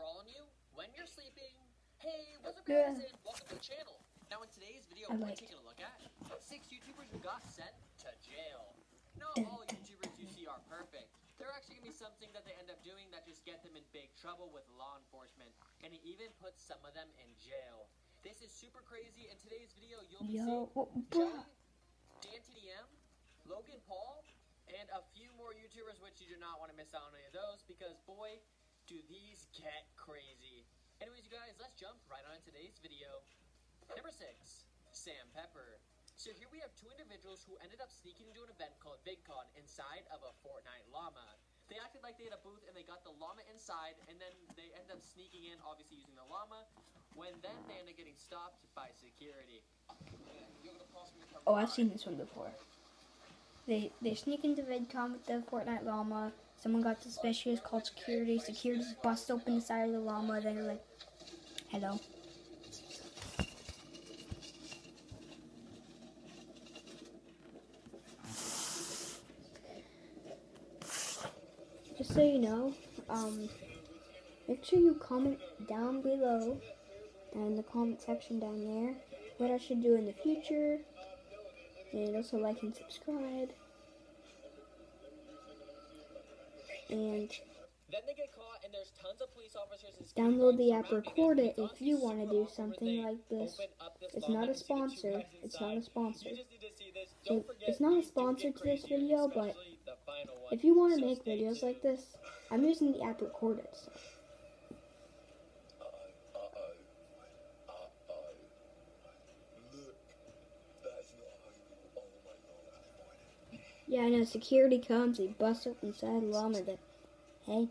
crawl on you when you're sleeping. Hey, what's up Yeah. guys and welcome to the channel. Now in today's video I we're like taking a look at six YouTubers who got sent to jail. Not all YouTubers you see are perfect. There are actually gonna be something that they end up doing that just get them in big trouble with law enforcement. And it even puts some of them in jail. This is super crazy. In today's video you'll be seeing Yo, what, Joey, Dan TDM, Logan Paul, and a few more YouTubers, which you do not want to miss out on any of those because, boy, do these get crazy. Anyways, you guys, let's jump right on today's video. Number six, Sam Pepper. So here we have two individuals who ended up sneaking into an event called VidCon inside of a Fortnite llama. They acted like they had a booth and they got the llama inside, and then they ended up sneaking in, obviously using the llama. When then they ended up getting stopped by security. Oh, I've seen this one before. They they sneak into VidCon with the Fortnite llama. Someone got suspicious, called security. Security bust open the side of the llama. They're like, "Hello." Just so you know, um, make sure you comment down below, down in the comment section down there, what I should do in the future. And also like and subscribe. And download the app, record it if you want to do something like this. open up this It's not a and you see the two sponsor. It's not a sponsor. You just need to see this. So it's not a sponsor to this video, but especially the final one. If you want to make videos like this, I'm using the app Record It. So. Yeah, I know. Security comes, they bust up inside the llama. That, hey,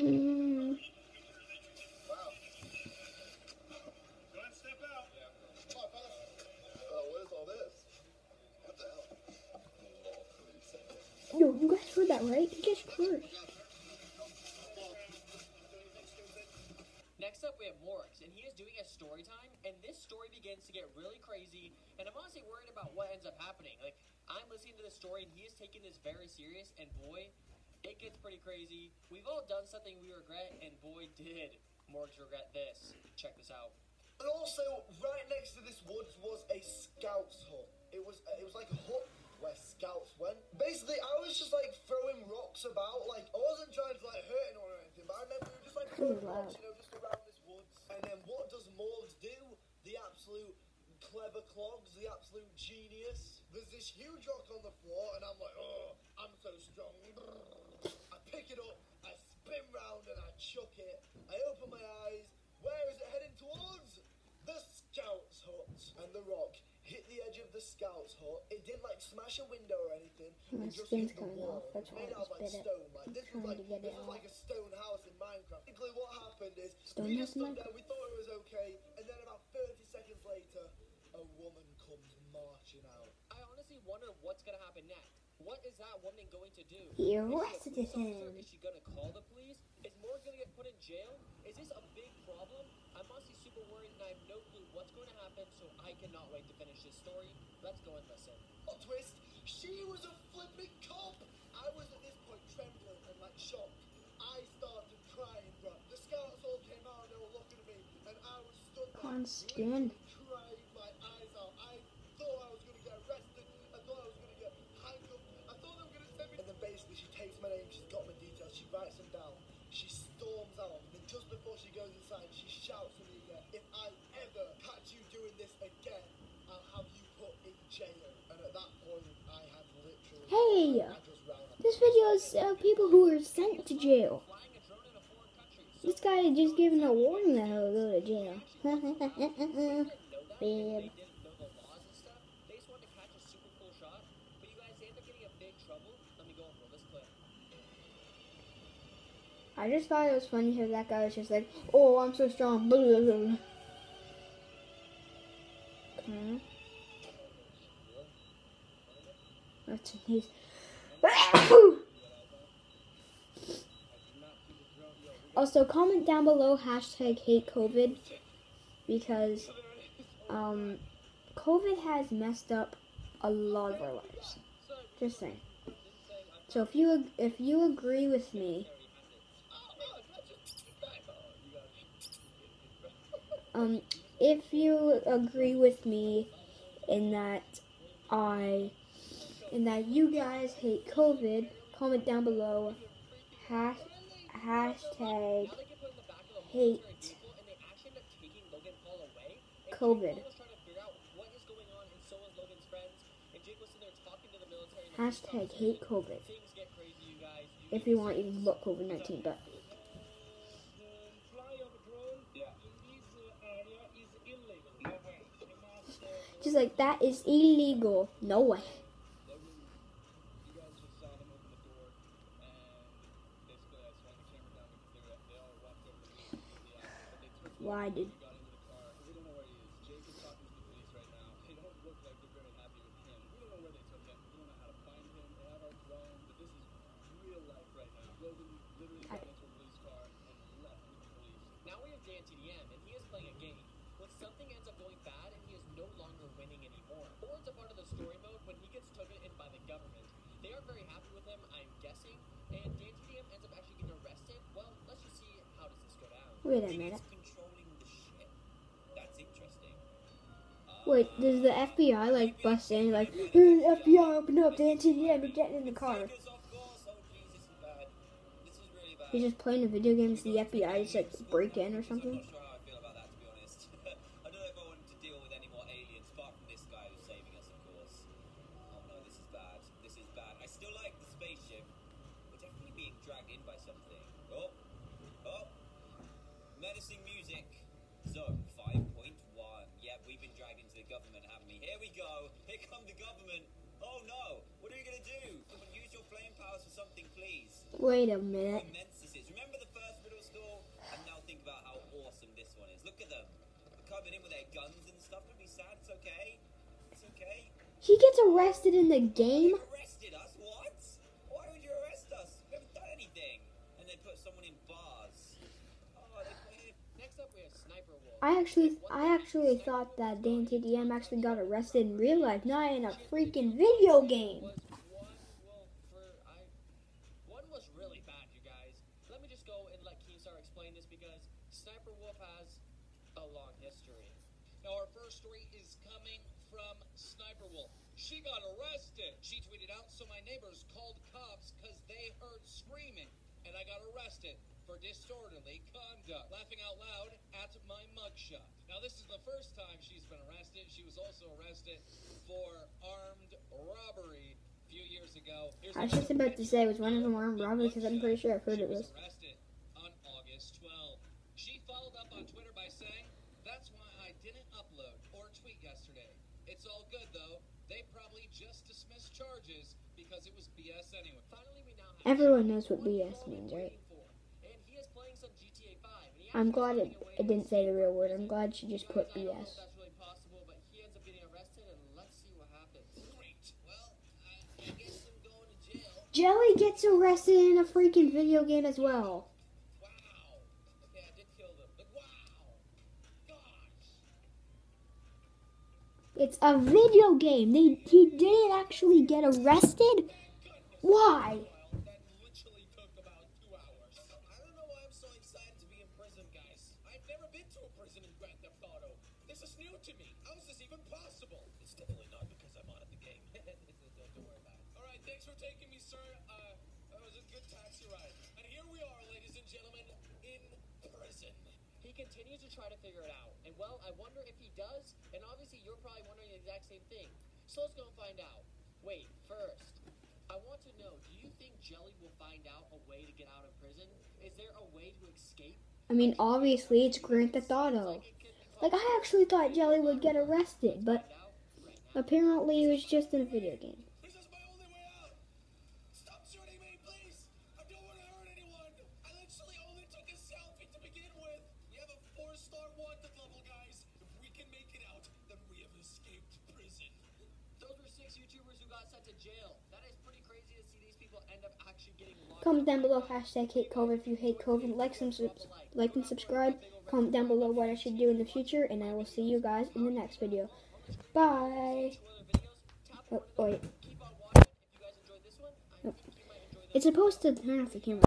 mm, hell? yo, you guys heard that right? You guys heard. Up, we have Morgz, and he is doing a story time, and this story begins to get really crazy, and I'm honestly worried about what ends up happening. Like, I'm listening to this story, and he is taking this very serious, and boy, it gets pretty crazy. We've all done something we regret, and boy, did Morgz regret this. Check this out. And also, right next to this woods was a scouts hut. It was it was like a hut where scouts went. Basically, I was just like throwing rocks about. Like I wasn't trying to like hurt anyone or anything, but I remember we were just like throwing rocks, you know, just around this woods. And then what does Morgz do? The absolute clever clogs, the absolute genius. There's this huge rock on the floor, and I'm like, oh, I'm so strong. I pick it up, I spin round, and I chuck it. I open my eyes. Where is it heading towards? The scouts hut. And the rock hit the edge of the scouts hut. It didn't like smash a window or anything. My it just skin's hit the coming wall. off, It's made out of like stone. Like this was like this was like a stone house in Minecraft. Basically, what happened is Stone we just stood there. We thought it was okay, and then about 30 seconds later, a woman comes marching out. I honestly wonder what's gonna happen next. What is that woman going to do? He Is she a arrested police officer? him. Is she gonna call the police? Is Morgan gonna get put in jail? Is this a big problem? I'm honestly super worried and I have no clue what's going to happen, so I cannot wait to finish this story. Let's go and listen. Plot twist, she was a flipping cop. I was at this point trembling and like shocked. I started crying, bro. The scouts all came out and they were looking at me, and I was stood there. On skin. This uh, people who are sent to jail. This guy just giving a warning that he'll go to jail. Babe. I just thought it was funny how that guy was just like, "Oh, I'm so strong." Okay. That's his. Also, comment down below hashtag hate COVID because um, COVID has messed up a lot of our lives. Just saying. So if you if you agree with me, um, if you agree with me in that I in that you guys hate COVID, comment down below. Hash, hashtag hate COVID. Hashtag hate COVID. If you want, you can look COVID 19, but just like that is illegal. No way. Why did Now we have Dan TDM, and he is playing a game. When something ends up going bad and he is no longer winning anymore, or it's a part of the story mode when he gets taken in by the government. They aren't very happy with him, I'm guessing, and Dan TDM ends up actually getting arrested. Well, let's just see how does this go down. wait a minute? controlling the ship. That's interesting. Wait, does the FBI like bust in like "Hey, FBI open up the NTDM you're getting in the car? He's just playing the video games, the FBI just like break in or something. not sure how I feel about that, to be honest. I don't know if I wanted to deal with any more aliens, apart from this guy who's saving us, of course. Oh no, this is bad. This is bad. I still like the spaceship. We're definitely being dragged in by something. Oh, oh. Menacing music. Zone 5.1. Yeah, we've been dragged into the government? Here we go. Here come the government. Oh no. What are going to do? Someone use your flame powers for something, please Wait a minute. immense this is. Remember the first middle school? And now think about how awesome this one is. Look at them. They're coming in with their guns and stuff. Don't be sad. It's okay. It's okay. He gets arrested in the game. I actually, I actually thought that Dan TDM actually got arrested in real life, not in a freaking video game. one well for I one was really bad, you guys. Let me just go and let Keemstar explain this because Sniper Wolf has a long history. Now, our first story is coming from Sniper Wolf. She got arrested. She tweeted out, so my neighbors called cops because they heard screaming, and I got arrested for disorderly conduct. Laughing out loud. Now, this is the first time she's been arrested. She was also arrested for armed robbery a few years ago. Here's I was just about to say, was one of them armed robbery? Because I'm pretty sure I've heard of was arrested on August 12. She followed up on Twitter by saying, That's why I didn't upload or tweet yesterday. It's all good though. They probably just dismissed charges because it was BS anyway. Finally, we now have Everyone knows what BS means, right? waiting for, And he is playing some GTA 5. And he I'm glad it, it didn't say the real word. I'm glad she just put Guys, I don't know if BS. that's really possible, but he ends up getting arrested, and let's see what happens. Great. Well, I, I guess I'm going to jail. Jelly gets arrested in a freaking video game as well. Wow. Okay, I did kill them. Wow. It's a video game. They he didn't actually get arrested. Why? Prison, guys. I've never been to a prison in Grand Theft Auto. This is new to me. How is this even possible? It's definitely not because I'm on at the game. Don't worry about it. All right, thanks for taking me, sir. Uh, that was a good taxi ride. And here we are, ladies and gentlemen, in prison. He continues to try to figure it out. And well, I wonder if he does. And obviously, you're probably wondering the exact same thing. So let's go and find out. Wait, first, I want to know do you think Jelly will find out a way to get out of prison? Is there a way to escape? I mean, obviously it's Grand Theft Auto. Like I actually thought Jelly would get arrested, but apparently it was just in a video game. Comment down below hashtag hate COVID if you hate COVID. Like some like and subscribe. Comment down below what I should do in the future, and I will see you guys in the next video. Bye. Two other videos. Tap Oh, one of them. wait. Keep on watching. If you guys enjoyed this one, I Nope. think you might It's supposed to turn off the camera.